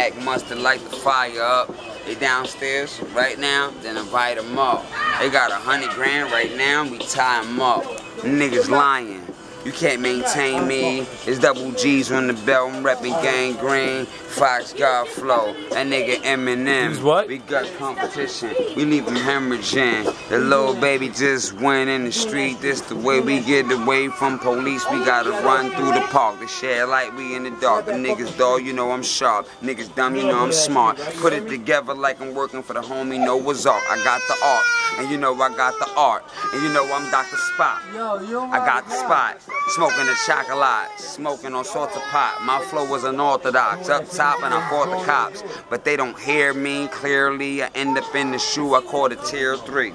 Mac mustard, light the fire up. They downstairs right now, then invite them up. They got a hundred grand right now, we tie them up. Niggas lying. You can't maintain me. It's double G's on the belt. I'm reppin' gang green. Fox God flow. That nigga Eminem. He's what? We got competition. We leave them hemorrhaging. The little baby just went in the street. This the way we get away from police. We gotta run through the park. The share light, we in the dark. The niggas dull, you know I'm sharp. Niggas dumb, you know I'm smart. Put it together like I'm working for the homie Noah's Ark. I got the art. And you know I got the art. And you know I'm Dr. Spot. I got the spot. Smoking the chocolate, smoking all sorts of pot. My flow was unorthodox, up top and I fought the cops. But they don't hear me clearly. I end up in the shoe, I call it tier three.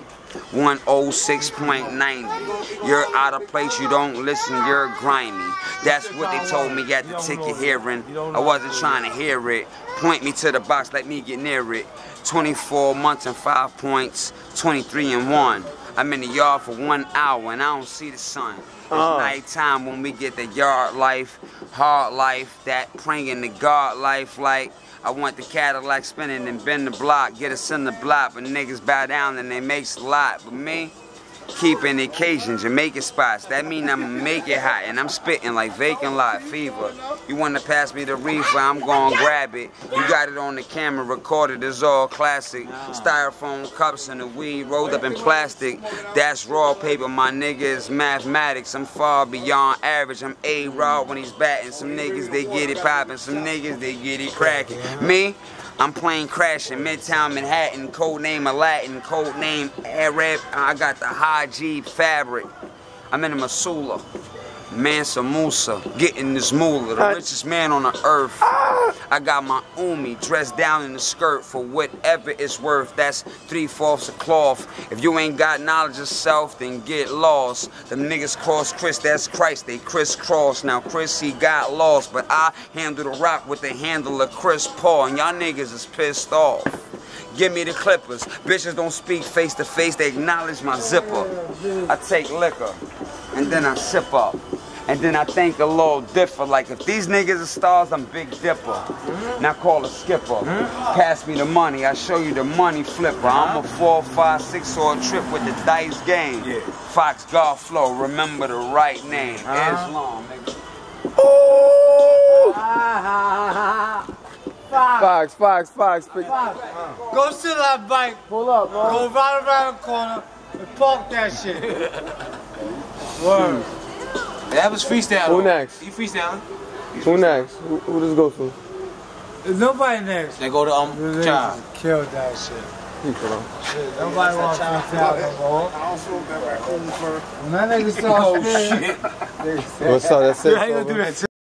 106.90. You're out of place, you don't listen, you're grimy. That's what they told me at the ticket hearing. I wasn't trying to hear it. Point me to the box, let me get near it. 24 months and 5 points, 23 and 1. I'm in the yard for one hour and I don't see the sun. It's Uh. nighttime when we get the yard life, hard life, that praying the God life like I want the Cadillac spinning and bend the block, get us in the block, but niggas bow down and they makes a lot. But me, keeping occasion, Jamaican spots. That mean I'ma make it hot and I'm spitting like vacant lot fever. You wanna pass me the reefer, I'm gonna grab it. You got it on the camera, recorded, it's all classic. Styrofoam cups and the weed rolled up in plastic. That's raw paper, my nigga is mathematics. I'm far beyond average. I'm A-Rod when he's batting. Some niggas they get it popping, some niggas they get it cracking. Me? I'm playing Crash in Midtown Manhattan, code name Aladdin, code name Arab. I got the high G fabric. I'm in the Masula. Mansa Musa, getting this moolah, the richest man on the earth. I got my Umi dressed down in the skirt for whatever it's worth. That's three fourths of cloth. If you ain't got knowledge of self, then get lost. Them niggas cross Chris, that's Christ, they crisscross. Now Chris, he got lost, but I handle the rock with the handle of Chris Paul, and y'all niggas is pissed off. Give me the clippers. Bitches don't speak face to face, they acknowledge my zipper. I take liquor, and then I sip up. And then I think a little differ. Like if these niggas are stars, I'm Big Dipper. Now call a skipper. Pass me the money, I show you the money flipper. I'm a four, five, six or a trip with the dice game. Fox God Flow, remember the right name. Uh-huh. Islam, nigga. Fox, Fox, Fox. Pick, uh-huh. Go sit on that bike, pull up, bro. go right around the corner, and park that shit. Word. That was freestyle. Who next? You freestyling? Who next? Who, who does it go to? There's nobody next. They go to um They Child. just killed that shit. People know. Shit, Nobody wants to freestyle no more. When that nigga Oh saw spin, What's up? That's it. How you gonna do that